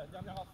人家比较好。